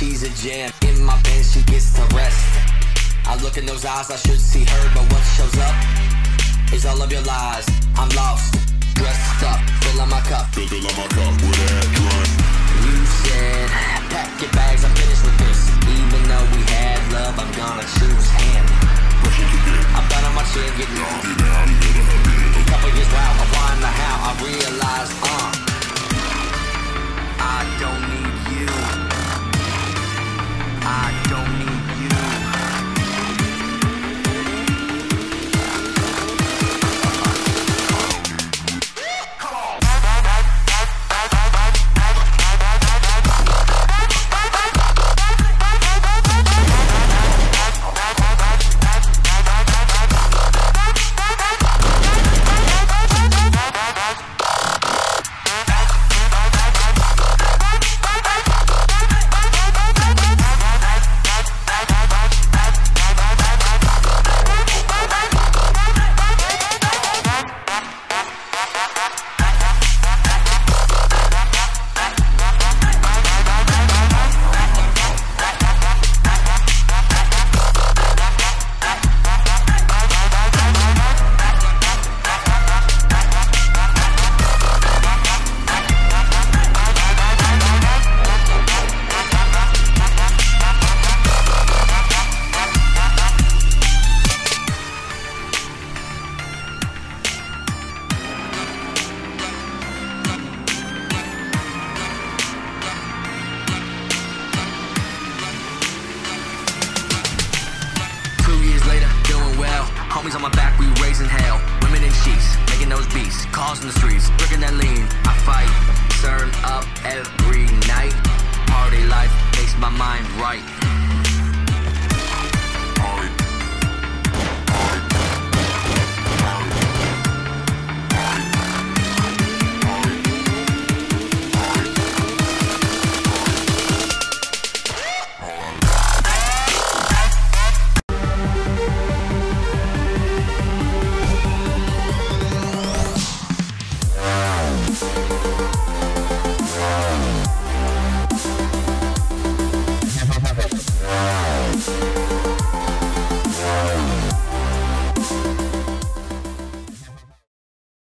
She's a jam. In my bed, she gets to rest. I look in those eyes, I should see her, but what shows up is all of your lies. I'm lost, dressed up, fill up my cup. Fill up my cup with that blunt. You said, pack your bags, I'm finished with this. Even though we had love, I'm gonna choose him. Pressure to get I'm down on my chin, getting down, get down, you never have couple years wow, I wind the how, I realize, On my back, we raising hell. Women in sheets, making those beats. Cars in the streets, drinking that lean. I fight, turn up every night. Party life makes my mind right.